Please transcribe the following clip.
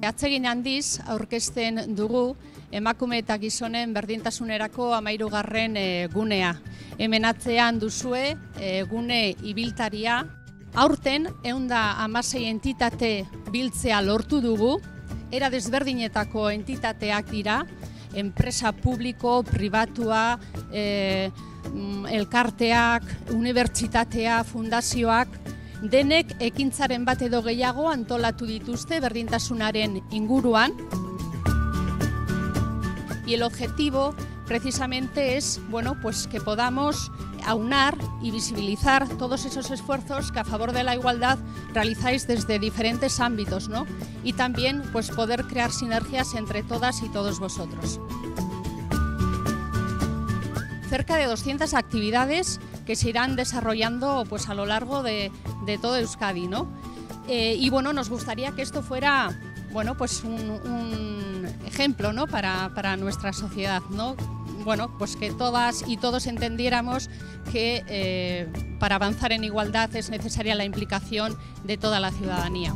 Atzegin handiz aurkezten dugu emakume eta gizonen berdintasunerako amairugarren e, gunea. Hemen atzean duzue e, gune ibiltaria. Aurten, eunda amasei entitate biltzea lortu dugu, era desberdinetako entitateak dira, enpresa publiko, pribatua, e, elkarteak, unibertsitatea, fundazioak, denek ekintzaren bat edo gehiago antolatu dituzte berdintasunaren inguruan. Y el objetivo precisamente es bueno, pues que podamos aunar y visibilizar todos esos esfuerzos que a favor de la igualdad realizáis desde diferentes ámbitos, ¿no? Y también pues poder crear sinergias entre todas y todos vosotros. Cerca de 200 actividades que se irán desarrollando pues, a lo largo de, de todo Euskadi. ¿no? Eh, y bueno, nos gustaría que esto fuera bueno, pues un, ejemplo ¿no? para, para, nuestra sociedad. ¿no? Bueno, pues que todas y todos entendiéramos que eh, para avanzar en igualdad es necesaria la implicación de toda la ciudadanía.